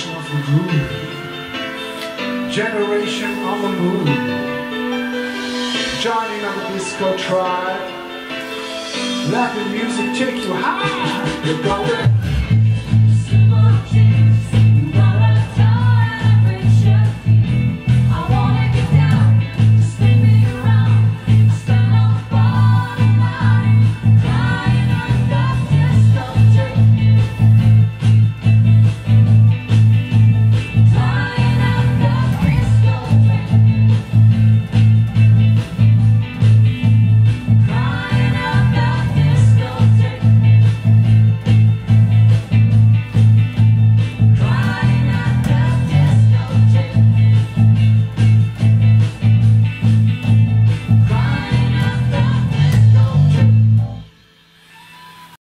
Passion of the Generation on the Moon, Joining on the Disco Tribe, Let the music take you high, you're going